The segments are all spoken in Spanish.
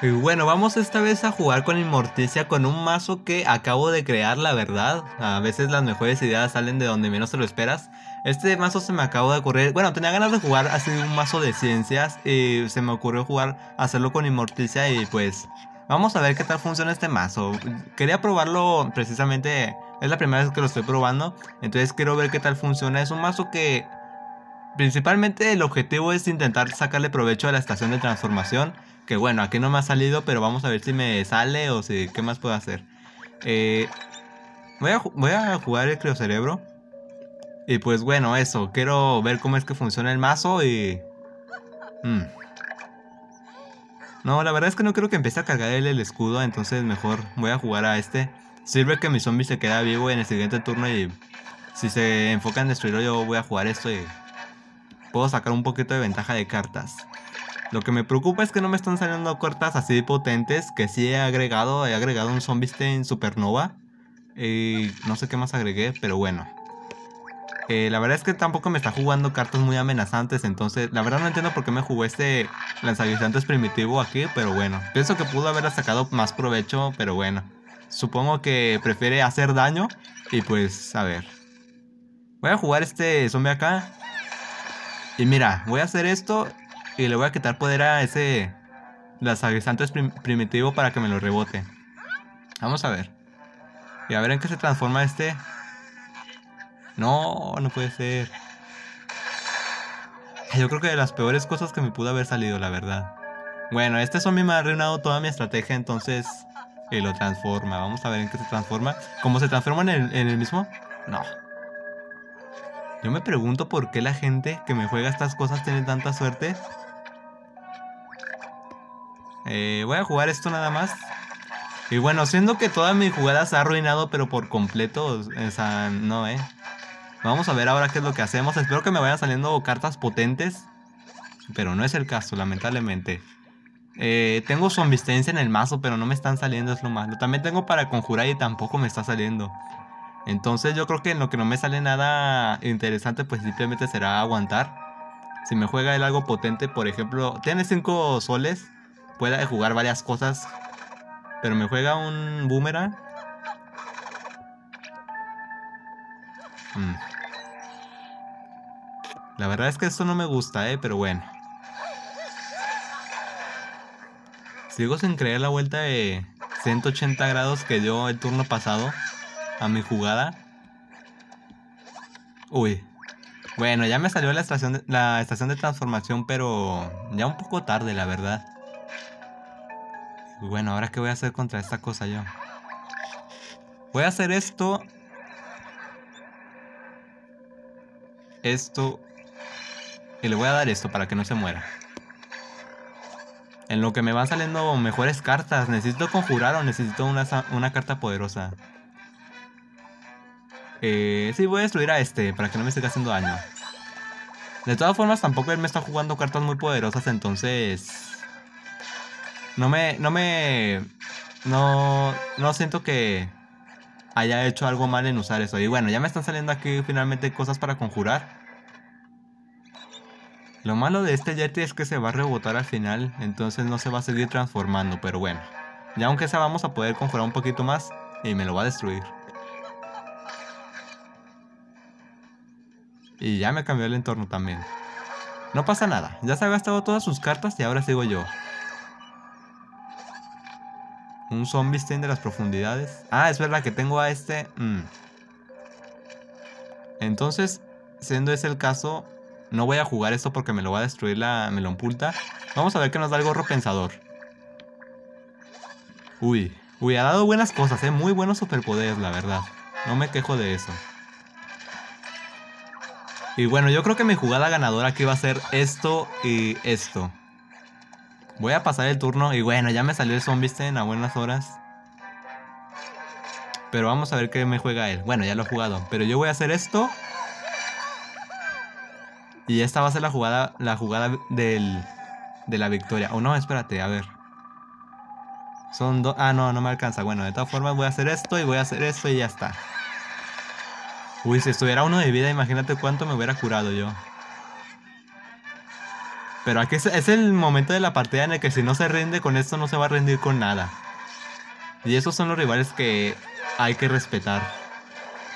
Bueno, vamos esta vez a jugar con Inmorticia con un mazo que acabo de crear, la verdad. A veces las mejores ideas salen de donde menos te lo esperas. Este mazo se me acabó de ocurrir. Bueno, tenía ganas de jugar así un mazo de ciencias y se me ocurrió jugar, hacerlo con Inmorticia y pues vamos a ver qué tal funciona este mazo. Quería probarlo precisamente, es la primera vez que lo estoy probando, entonces quiero ver qué tal funciona. Es un mazo que principalmente el objetivo es intentar sacarle provecho a la estación de transformación que bueno, aquí no me ha salido, pero vamos a ver si me sale o si qué más puedo hacer. Eh, voy, a, voy a jugar el criocerebro. Y pues bueno, eso. Quiero ver cómo es que funciona el mazo y... Mm. No, la verdad es que no quiero que empiece a cargar él el escudo, entonces mejor voy a jugar a este. Sirve que mi zombie se queda vivo en el siguiente turno y si se enfoca en destruirlo yo voy a jugar esto y puedo sacar un poquito de ventaja de cartas. Lo que me preocupa es que no me están saliendo cortas así potentes. Que sí he agregado. He agregado un Zombie Supernova. Y no sé qué más agregué, pero bueno. Eh, la verdad es que tampoco me está jugando cartas muy amenazantes. Entonces, la verdad no entiendo por qué me jugó este lanzaguisantes primitivo aquí. Pero bueno, pienso que pudo haber sacado más provecho. Pero bueno, supongo que prefiere hacer daño. Y pues, a ver. Voy a jugar este zombie acá. Y mira, voy a hacer esto y le voy a quitar poder a ese las aguisantes primitivo para que me lo rebote. Vamos a ver. Y a ver en qué se transforma este. No, no puede ser. Yo creo que de las peores cosas que me pudo haber salido, la verdad. Bueno, este zombie me ha arruinado toda mi estrategia, entonces... Y lo transforma. Vamos a ver en qué se transforma. ¿Cómo se transforma en el mismo? No. Yo me pregunto por qué la gente que me juega estas cosas tiene tanta suerte eh, voy a jugar esto nada más. Y bueno, siendo que toda mi jugada se ha arruinado, pero por completo, o sea, no, eh. Vamos a ver ahora qué es lo que hacemos. Espero que me vayan saliendo cartas potentes. Pero no es el caso, lamentablemente. Eh, tengo zombistencia en el mazo, pero no me están saliendo, es lo malo. También tengo para conjurar y tampoco me está saliendo. Entonces yo creo que en lo que no me sale nada interesante, pues simplemente será aguantar. Si me juega él algo potente, por ejemplo, tiene 5 soles pueda jugar varias cosas. Pero me juega un boomerang. Mm. La verdad es que esto no me gusta, eh, pero bueno. Sigo sin creer la vuelta de 180 grados que dio el turno pasado a mi jugada. Uy. Bueno, ya me salió la estación la estación de transformación, pero ya un poco tarde, la verdad. Bueno, ahora qué voy a hacer contra esta cosa yo. Voy a hacer esto. Esto. Y le voy a dar esto para que no se muera. En lo que me van saliendo mejores cartas. Necesito conjurar o necesito una, una carta poderosa. Eh, sí, voy a destruir a este para que no me esté haciendo daño. De todas formas, tampoco él me está jugando cartas muy poderosas, entonces... No me, no me, no, no siento que haya hecho algo mal en usar eso. Y bueno, ya me están saliendo aquí finalmente cosas para conjurar. Lo malo de este Yeti es que se va a rebotar al final, entonces no se va a seguir transformando, pero bueno. Ya aunque sea vamos a poder conjurar un poquito más y me lo va a destruir. Y ya me cambió el entorno también. No pasa nada, ya se ha gastado todas sus cartas y ahora sigo yo. Un zombie de las profundidades. Ah, es verdad que tengo a este. Mm. Entonces, siendo ese el caso, no voy a jugar esto porque me lo va a destruir la melonpulta. Vamos a ver qué nos da el gorro pensador. Uy, uy, ha dado buenas cosas, ¿eh? Muy buenos superpoderes, la verdad. No me quejo de eso. Y bueno, yo creo que mi jugada ganadora aquí va a ser esto y esto. Voy a pasar el turno y bueno, ya me salió el Zombisten a buenas horas. Pero vamos a ver qué me juega él. Bueno, ya lo he jugado. Pero yo voy a hacer esto. Y esta va a ser la jugada, la jugada del, de la victoria. O oh, no, espérate, a ver. Son dos... Ah, no, no me alcanza. Bueno, de todas formas voy a hacer esto y voy a hacer esto y ya está. Uy, si estuviera uno de vida, imagínate cuánto me hubiera curado yo. Pero aquí es, el momento de la partida en el que si no se rinde con esto no se va a rendir con nada. Y esos son los rivales que hay que respetar.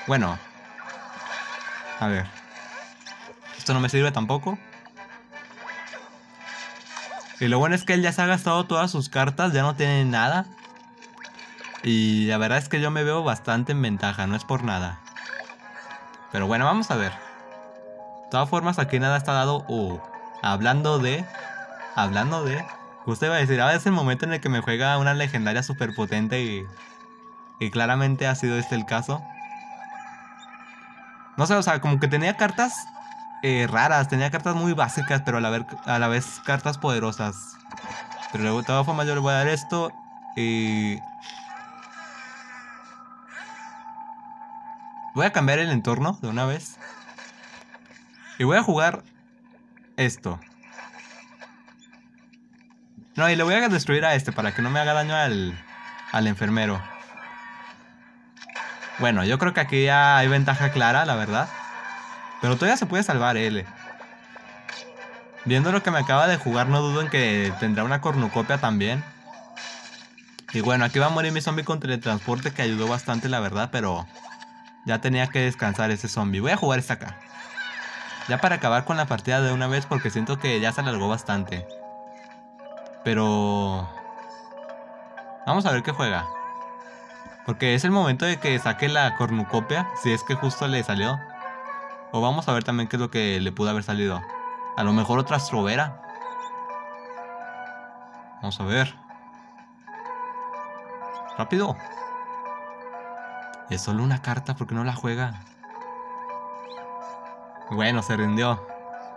Bueno. A ver. Esto no me sirve tampoco. Y lo bueno es que él ya se ha gastado todas sus cartas, ya no tiene nada. Y la verdad es que yo me veo bastante en ventaja, no es por nada. Pero bueno, vamos a ver. De todas formas, aquí nada está dado. Uh, hablando de. Hablando de. Usted va a decir, ahora es el momento en el que me juega una legendaria super potente y. Y claramente ha sido este el caso. No sé, o sea, como que tenía cartas eh, raras, tenía cartas muy básicas, pero a la, vez, a la vez cartas poderosas. Pero de todas formas yo le voy a dar esto y Voy a cambiar el entorno de una vez. Y voy a jugar esto. No, y le voy a destruir a este para que no me haga daño al, al enfermero. Bueno, yo creo que aquí ya hay ventaja clara, la verdad. Pero todavía se puede salvar él. Viendo lo que me acaba de jugar, no dudo en que tendrá una cornucopia también. Y bueno, aquí va a morir mi zombie con teletransporte que ayudó bastante, la verdad, pero ya tenía que descansar ese zombie. Voy a jugar esta acá. Ya para acabar con la partida de una vez porque siento que ya se alargó bastante. Pero... Vamos a ver qué juega. Porque es el momento de que saque la cornucopia, si es que justo le salió. O vamos a ver también qué es lo que le pudo haber salido. A lo mejor otra astrovera. Vamos a ver. Rápido. Es solo una carta, porque no la juega? Bueno, se rindió.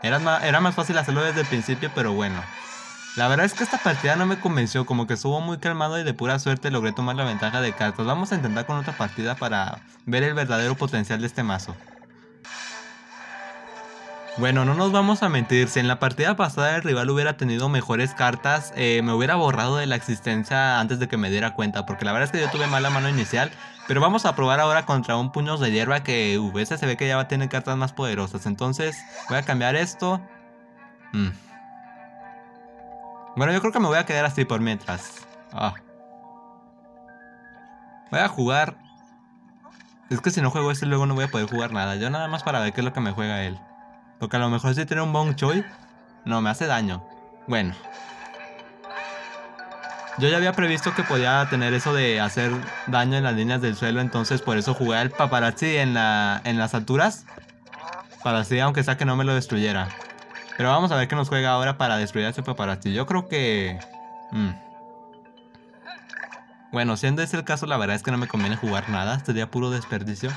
Era más, era más fácil hacerlo desde el principio, pero bueno. La verdad es que esta partida no me convenció, como que estuvo muy calmado y de pura suerte logré tomar la ventaja de cartas. Vamos a intentar con otra partida para ver el verdadero potencial de este mazo. Bueno, no nos vamos a mentir, si en la partida pasada el rival hubiera tenido mejores cartas, eh, me hubiera borrado de la existencia antes de que me diera cuenta, porque la verdad es que yo tuve mala mano inicial, pero vamos a probar ahora contra un puños de hierba que uh, ese se ve que ya va a tener cartas más poderosas, entonces voy a cambiar esto. Mm. Bueno, yo creo que me voy a quedar así por mientras. Ah. Voy a jugar... Es que si no juego este luego no voy a poder jugar nada, yo nada más para ver qué es lo que me juega él. Porque a lo mejor si tiene un Bong Choi, no, me hace daño. Bueno. Yo ya había previsto que podía tener eso de hacer daño en las líneas del suelo, entonces por eso jugué al paparazzi en, la, en las alturas. Para así, aunque sea que no me lo destruyera. Pero vamos a ver qué nos juega ahora para destruir a ese paparazzi. Yo creo que... Mm. Bueno, siendo ese el caso, la verdad es que no me conviene jugar nada. Sería puro desperdicio.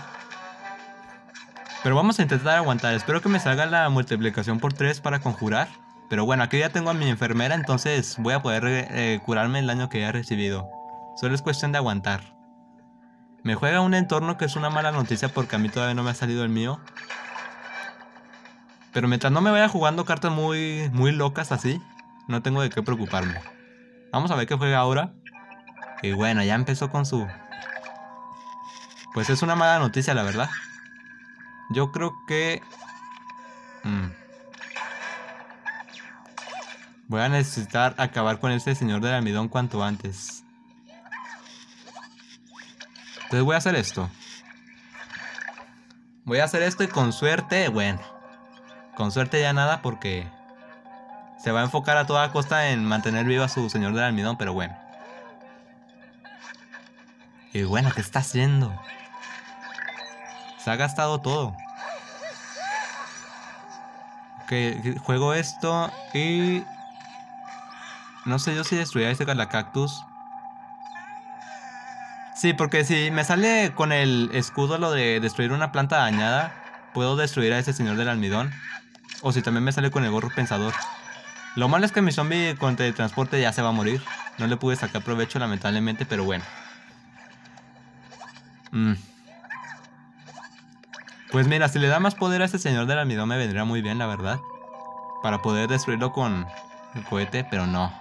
Pero vamos a intentar aguantar. Espero que me salga la multiplicación por 3 para conjurar. Pero bueno, aquí ya tengo a mi enfermera, entonces voy a poder eh, curarme el daño que he recibido. Solo es cuestión de aguantar. Me juega un entorno que es una mala noticia porque a mí todavía no me ha salido el mío. Pero mientras no me vaya jugando cartas muy, muy locas así, no tengo de qué preocuparme. Vamos a ver qué juega ahora. Y bueno, ya empezó con su... Pues es una mala noticia, la verdad. Yo creo que... Mm, voy a necesitar acabar con ese señor del almidón cuanto antes. Entonces voy a hacer esto. Voy a hacer esto y con suerte, bueno. Con suerte ya nada porque se va a enfocar a toda costa en mantener vivo a su señor del almidón, pero bueno. Y bueno, ¿qué está haciendo? Ha gastado todo. Ok, juego esto y... No sé yo si destruirá este Galacactus. Sí, porque si me sale con el escudo lo de destruir una planta dañada, puedo destruir a ese señor del almidón. O si también me sale con el gorro pensador. Lo malo es que mi zombie con teletransporte ya se va a morir. No le pude sacar provecho lamentablemente, pero bueno. Mmm. Pues mira, si le da más poder a este señor del almidón me vendría muy bien, la verdad. Para poder destruirlo con el cohete, pero no.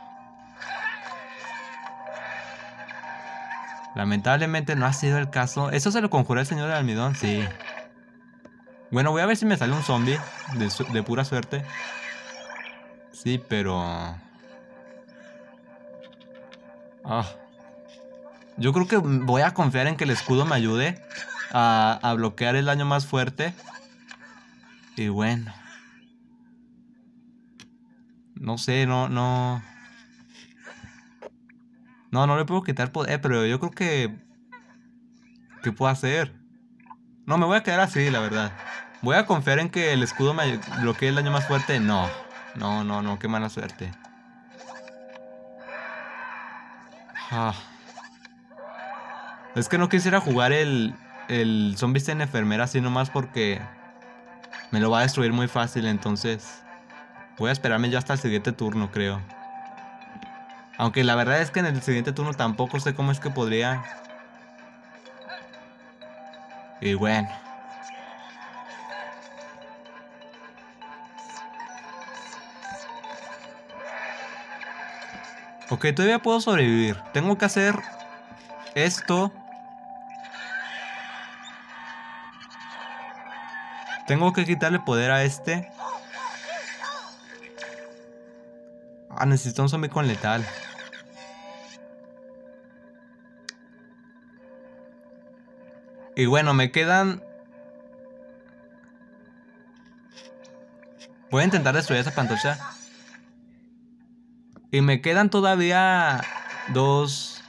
Lamentablemente no ha sido el caso. ¿Eso se lo conjuró el señor del almidón? Sí. Bueno, voy a ver si me sale un zombie de, de pura suerte. Sí, pero... Ah. Yo creo que voy a confiar en que el escudo me ayude a, a bloquear el daño más fuerte. Y bueno. No sé, no, no... No, no le puedo quitar poder, pero yo creo que... ¿Qué puedo hacer? No, me voy a quedar así, la verdad. Voy a confiar en que el escudo me bloquee el daño más fuerte. No, no, no, no, qué mala suerte. Ah. Es que no quisiera jugar el, el zombie en enfermera así nomás porque me lo va a destruir muy fácil, entonces voy a esperarme ya hasta el siguiente turno, creo. Aunque la verdad es que en el siguiente turno tampoco sé cómo es que podría. Y bueno. Ok, todavía puedo sobrevivir. Tengo que hacer esto. Tengo que quitarle poder a este. Ah, necesito un zombie con letal. Y bueno, me quedan... Voy a intentar destruir esa pantocha. Y me quedan todavía dos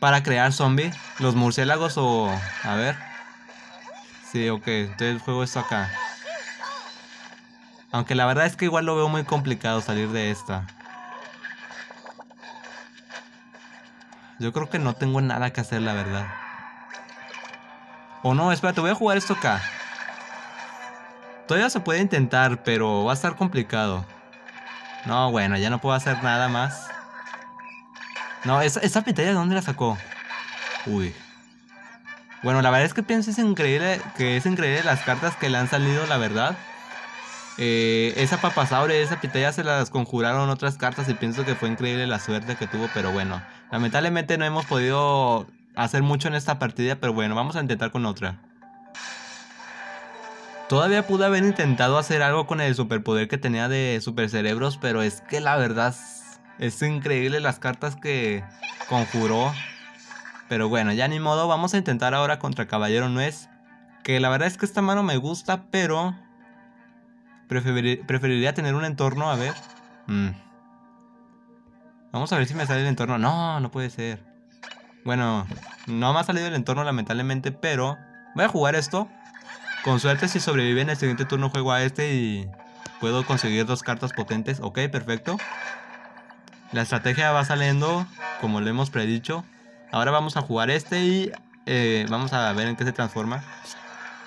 para crear zombie. Los murciélagos o... A ver. Sí, ok. Entonces juego esto acá. Aunque la verdad es que igual lo veo muy complicado salir de esta. Yo creo que no tengo nada que hacer, la verdad. O no, espérate, voy a jugar esto acá. Todavía se puede intentar, pero va a estar complicado. No, bueno, ya no puedo hacer nada más. No, esa, esa pitaya de dónde la sacó. Uy. Bueno, la verdad es que pienso es increíble, que es increíble las cartas que le han salido, la verdad. Eh, esa papasaure, esa pitaya se las conjuraron otras cartas y pienso que fue increíble la suerte que tuvo, pero bueno. Lamentablemente no hemos podido hacer mucho en esta partida, pero bueno, vamos a intentar con otra. Todavía pude haber intentado hacer algo con el superpoder que tenía de super cerebros, pero es que la verdad es increíble las cartas que conjuró. Pero bueno, ya ni modo, vamos a intentar ahora contra Caballero Nuez. Que la verdad es que esta mano me gusta, pero... preferiría tener un entorno, a ver. Mm. Vamos a ver si me sale el entorno. No, no puede ser. Bueno, no me ha salido el entorno lamentablemente, pero... Voy a jugar esto. Con suerte si sobrevive en el siguiente turno juego a este y puedo conseguir dos cartas potentes. Ok, perfecto. La estrategia va saliendo como lo hemos predicho. Ahora vamos a jugar este y eh, vamos a ver en qué se transforma.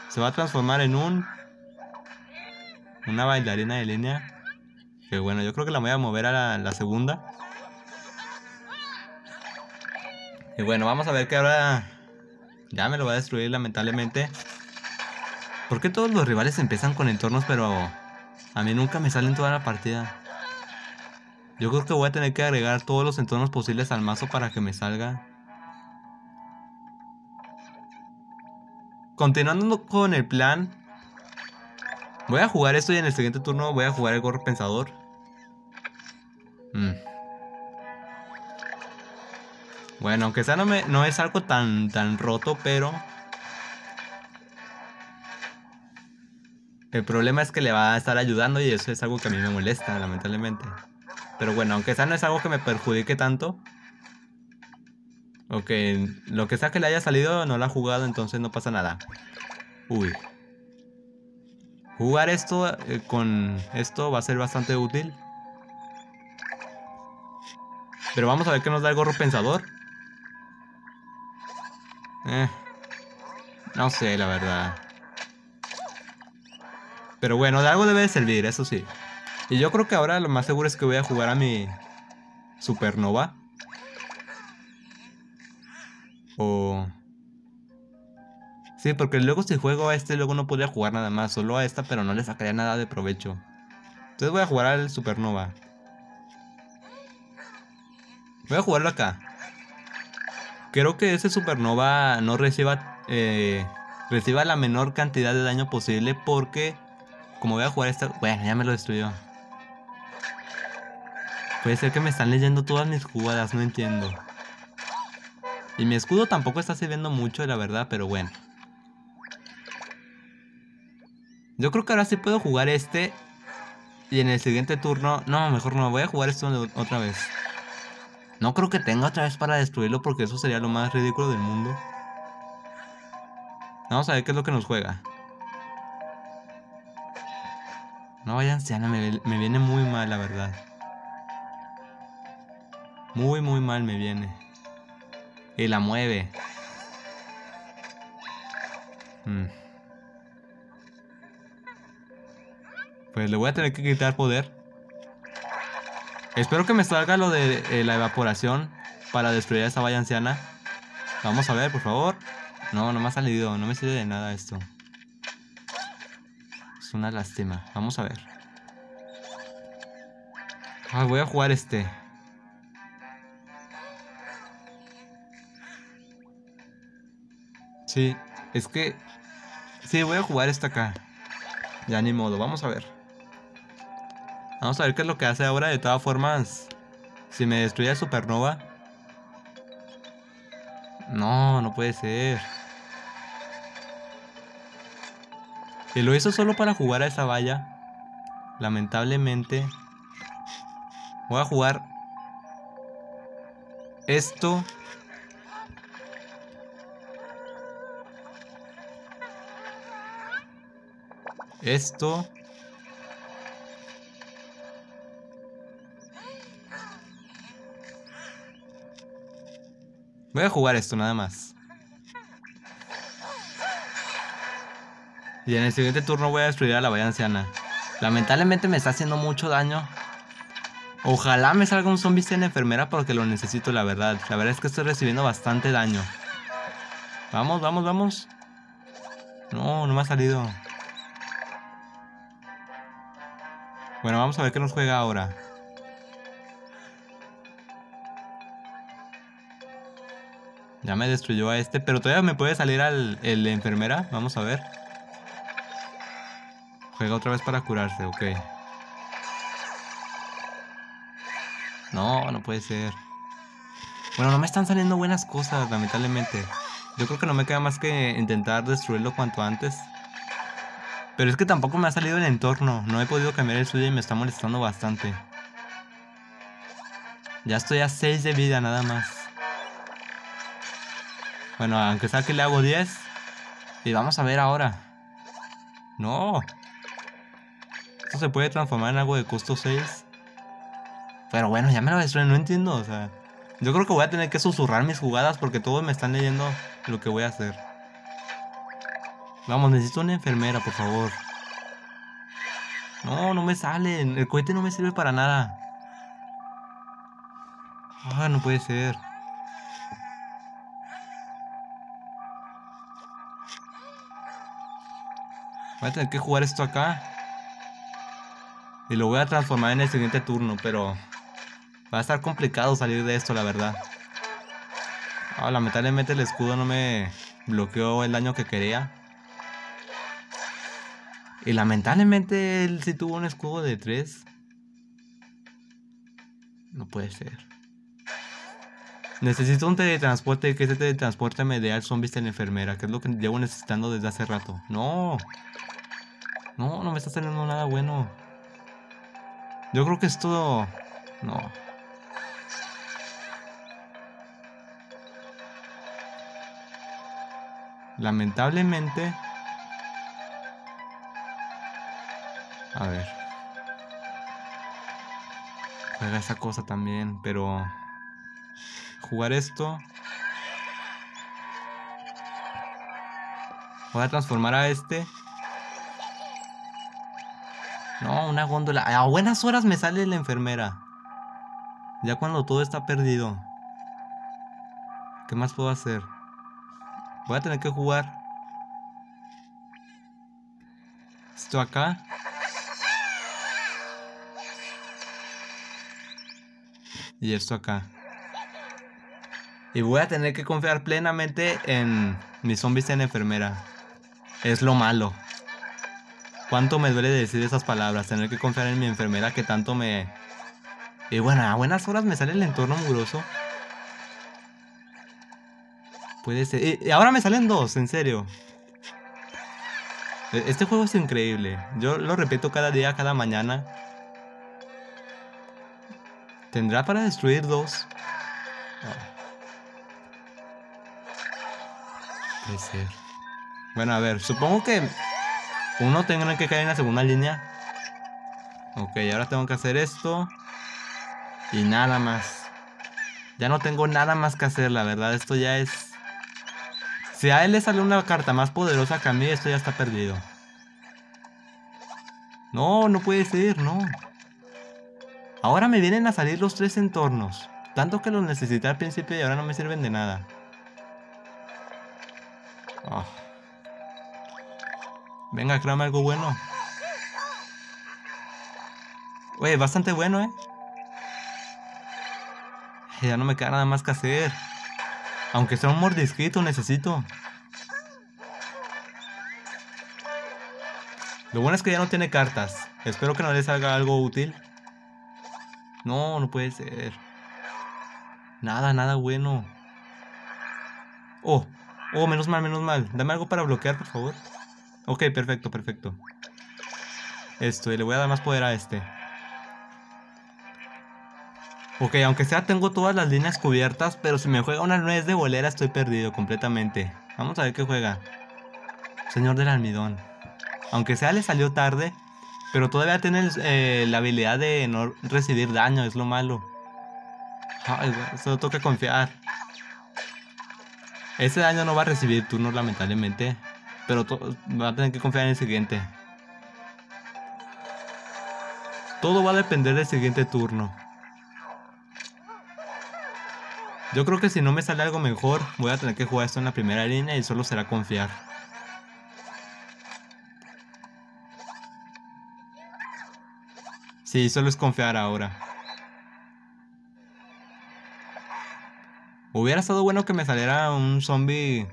Se va a transformar en un... Una bailarina de línea. Que bueno, yo creo que la voy a mover a la segunda. Y bueno, vamos a ver que ahora... Ya me lo va a destruir lamentablemente. ¿Por qué todos los rivales empiezan con entornos pero a mí nunca me salen toda la partida? Yo creo que voy a tener que agregar todos los entornos posibles al mazo para que me salga. Continuando con el plan. Voy a jugar esto y en el siguiente turno voy a jugar el gorro pensador. Mm. Bueno, aunque sea no, no es algo tan, tan roto, pero El problema es que le va a estar ayudando y eso es algo que a mí me molesta, lamentablemente. Pero bueno, aunque sea no es algo que me perjudique tanto. Ok, lo que sea que le haya salido no lo ha jugado, entonces no pasa nada. Uy. Jugar esto eh, con esto va a ser bastante útil. Pero vamos a ver qué nos da el gorro pensador. Eh, no sé, la verdad. Pero bueno, de algo debe de servir, eso sí. Y yo creo que ahora lo más seguro es que voy a jugar a mi Supernova. O... Sí, porque luego si juego a este, luego no podría jugar nada más. Solo a esta, pero no le sacaría nada de provecho. Entonces voy a jugar al Supernova. Voy a jugarlo acá. Creo que ese Supernova no reciba... Eh, reciba la menor cantidad de daño posible porque como voy a jugar esta... Bueno, ya me lo destruyó. Puede ser que me están leyendo todas mis jugadas, no entiendo. Y mi escudo tampoco está sirviendo mucho, la verdad, pero bueno. Yo creo que ahora sí puedo jugar este. Y en el siguiente turno... No, mejor no, voy a jugar esto otra vez. No creo que tenga otra vez para destruirlo porque eso sería lo más ridículo del mundo. Vamos a ver qué es lo que nos juega. No vaya anciana, me, me viene muy mal, la verdad. Muy, muy mal me viene. Y la mueve. Hmm. Pues le voy a tener que quitar poder. Espero que me salga lo de eh, la evaporación para destruir a esa valla anciana. Vamos a ver, por favor. No, no me ha salido. No me sirve de nada esto. Es una lástima. Vamos a ver. Ah, voy a jugar este. Sí, es que... Sí, voy a jugar esta acá. Ya ni modo, vamos a ver. Vamos a ver qué es lo que hace ahora. De todas formas, si me destruye supernova... No, no puede ser. Y lo hizo solo para jugar a esa valla. Lamentablemente. Voy a jugar esto Esto. Voy a jugar esto nada más. Y en el siguiente turno voy a destruir a la valla anciana. Lamentablemente me está haciendo mucho daño. Ojalá me salga un zombie en enfermera porque lo necesito, la verdad. La verdad es que estoy recibiendo bastante daño. Vamos, vamos, vamos. No, no me ha salido. Bueno, vamos a ver qué nos juega ahora. Ya me destruyó a este, pero todavía me puede salir al el enfermera. Vamos a ver. Juega otra vez para curarse, ok. No, no puede ser. Bueno, no me están saliendo buenas cosas, lamentablemente. Yo creo que no me queda más que intentar destruirlo cuanto antes. Pero es que tampoco me ha salido el entorno. No he podido cambiar el suyo y me está molestando bastante. Ya estoy a 6 de vida nada más. Bueno, aunque sea que le hago 10. Y vamos a ver ahora. No. Esto se puede transformar en algo de costo 6. Pero bueno, ya me lo destruyen, no entiendo. O sea, yo creo que voy a tener que susurrar mis jugadas porque todos me están leyendo lo que voy a hacer. Vamos, necesito una enfermera, por favor. No, no me salen. El cohete no me sirve para nada. Ah, no puede ser. Voy a tener que jugar esto acá. Y lo voy a transformar en el siguiente turno, pero... Va a estar complicado salir de esto, la verdad. Ah, lamentablemente el escudo no me bloqueó el daño que quería. Y lamentablemente él sí tuvo un escudo de 3. No puede ser. Necesito un teletransporte que ese teletransporte me dé al zombie de la enfermera, que es lo que llevo necesitando desde hace rato. No. No, no me está saliendo nada bueno. Yo creo que esto... No. Lamentablemente... A ver. Juega esa cosa también, pero... Jugar esto... Voy a transformar a este. No, una góndola. A buenas horas me sale la enfermera. Ya cuando todo está perdido. ¿Qué más puedo hacer? Voy a tener que jugar. Esto acá. Y esto acá. Y voy a tener que confiar plenamente en mis zombies en enfermera. Es lo malo. ¿Cuánto me duele decir esas palabras? Tener que confiar en mi enfermera que tanto me Y bueno, a buenas horas me sale el entorno mugroso. Puede ser. Y ahora me salen dos, en serio. E, este juego es increíble. Yo lo repito cada día, cada mañana. ¿Tendrá para destruir dos? Ser. Bueno, a ver, supongo que uno tendrá que caer en la segunda línea. Ok, ahora tengo que hacer esto. Y nada más. Ya no tengo nada más que hacer, la verdad. Esto ya es... Si a él le sale una carta más poderosa que a mí, esto ya está perdido. No, no puede ser, no. Ahora me vienen a salir los tres entornos. Tanto que los necesité al principio y ahora no me sirven de nada. Ah. Venga, créame algo bueno. Oye, bastante bueno, ¿eh? Ya no me queda nada más que hacer. Aunque sea un mordisquito, necesito. Lo bueno es que ya no tiene cartas. Espero que no le salga algo útil. No, no puede ser. Nada, nada bueno. Oh, oh, menos mal, menos mal. Dame algo para bloquear, por favor. Ok, perfecto, perfecto. Esto, y le voy a dar más poder a este. Ok, aunque sea tengo todas las líneas cubiertas, pero si me juega una nuez de bolera estoy perdido completamente. Vamos a ver qué juega. Señor del almidón. Aunque sea le salió tarde, pero todavía tiene eh, la habilidad de no recibir daño, es lo malo. Ay, solo toca confiar. Ese daño no va a recibir turno lamentablemente, pero va a tener que confiar en el siguiente. Todo va a depender del siguiente turno. Yo creo que si no me sale algo mejor, voy a tener que jugar esto en la primera línea y solo será confiar. Sí, solo es confiar ahora. Hubiera estado bueno que me saliera un zombie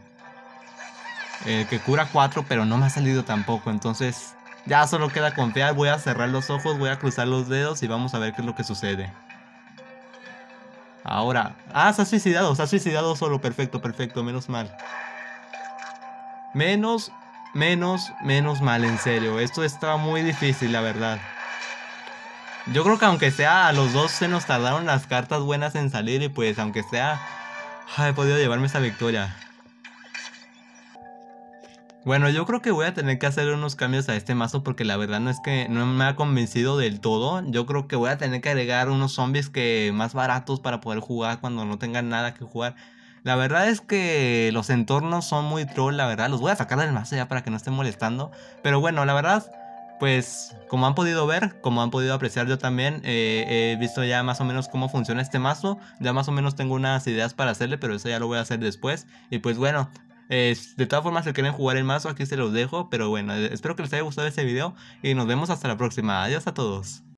eh, que cura 4, pero no me ha salido tampoco. Entonces, ya solo queda confiar. Voy a cerrar los ojos, voy a cruzar los dedos y vamos a ver qué es lo que sucede. Ahora. Ah, se ha suicidado, se ha suicidado solo. Perfecto, perfecto, menos mal. Menos, menos, menos mal, en serio. Esto está muy difícil, la verdad. Yo creo que aunque sea a los dos se nos tardaron las cartas buenas en salir y pues aunque sea... he podido llevarme esa victoria. Bueno, yo creo que voy a tener que hacer unos cambios a este mazo porque la verdad no es que no me ha convencido del todo. Yo creo que voy a tener que agregar unos zombies que más baratos para poder jugar cuando no tengan nada que jugar. La verdad es que los entornos son muy troll, la verdad. Los voy a sacar del mazo ya para que no estén molestando. Pero bueno, la verdad, pues como han podido ver, como han podido apreciar yo también, eh, he visto ya más o menos cómo funciona este mazo. Ya más o menos tengo unas ideas para hacerle, pero eso ya lo voy a hacer después. Y pues bueno, de todas formas, si quieren jugar el mazo, aquí se los dejo. Pero bueno, espero que les haya gustado este video y nos vemos hasta la próxima. Adiós a todos.